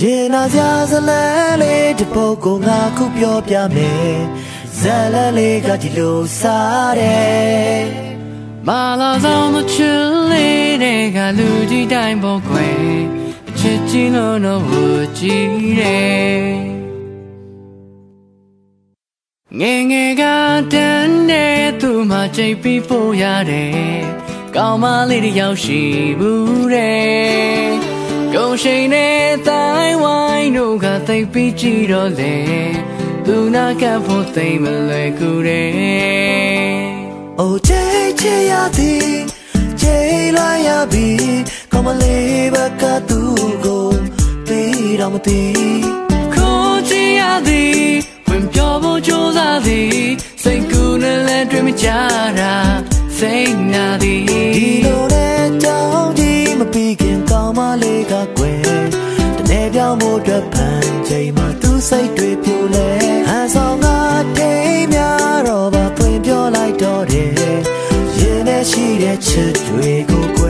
ရင်နာစရာဇလန်းလေးတစ်ပုဒ်ကိုငါခုပြောပြမယ်ဇလန်းလေးကဒီလိုစားတယ်မာလာဆောင်မချစ်လေးတွေကလူကြီးတိုင်းပေါ်ခွေအချစ်ကြီးလို့တော့ဝကြည့်တယ်ငယ်ငယ်ကတန်းတဲ့သူမှချိန်ပြီးပို့ရတယ်ကောင်းမလေးတယောက်ရှိဘူးတဲ့ ကုန်ရှိန်နဲ့တိုင်းဝိုင်းတို့ကသိပြီးကြည့်တော့လေသူနာကဖို့သိမလွယ်ကူတယ် Oh ချေချေရသည်ချေလာရပြီကောင်းမလေးဘကသူကိုသိတော့မသိခိုးချရသည်ဝင်ပြောဖို့ကြိုးစားသည်စိတ်ကူးနဲ့လည်းတွေ့မကြတာစိတ်နာသည်ဒီလို ဖို့အတွက်ဖန်ချိန်မှာသူစိတ်တွေပြိုလဲဟန်ဆောင်ကတိမ်များတော့ပါဖွင့်ပြောလိုက်တော့တယ်ရင်ထဲရှိတဲ့ချစ်တွေကို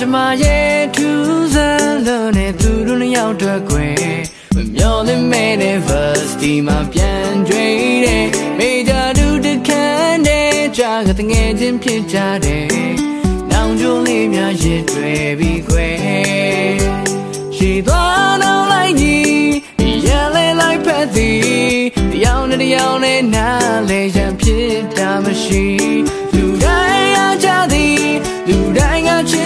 ကျမရဲ့ထူးဆန်းလို့နဲ့သူတို့နှစ်ယောက်တွေ့ခွေမမျော်လင့်မဲ့တဲ့ verse ဒီမှာပြန်ကြွေးတဲ့မေဂျာဒူတခန်းတဲ့ကြာကတငယ်ချင်းဖြစ်ကြတဲ့နောင်ကျိုးလေးများရစ်တွေ့ပြီးခွေရှိသွားတော့လိုက်ကြီးရလဲလိုက်ဖက်သည်တယောက်နဲ့တယောက်နဲ့နားလဲရန်ဖြစ်တာမရှိလူတိုင်းအားကြသည်လူတိုင်းကချ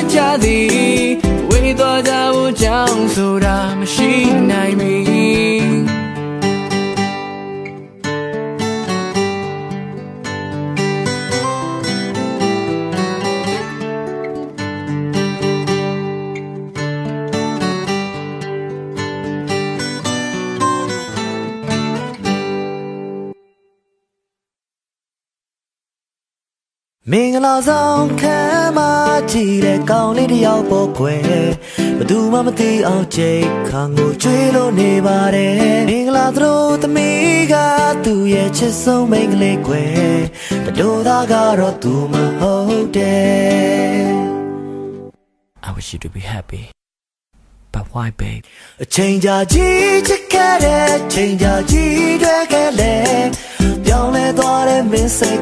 မင်္ဂလာဆောင်ခံမကြည့်တဲ့ကောင်းလေးတယောက်ပေါ်ခွဲဘသူမှမသိအောင်ချိန်ခံကိုကျွေးလို့နေပါတယ်မင်္ဂလာသတို့သမီးကသူ့ရဲ့ချစ်ဆုံးမိန်းကလေးခွဲဘတို့သားကတော့သူမဟုတ်တယ် I wish you to be happy but why babe အချိန်ကြာကြီးချစ်ခဲ့တဲ့ချိန်ကြာကြီးတွေခဲ့လေပြောင်းလဲသွားတဲ့မင်းစိတ်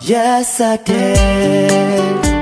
yes I did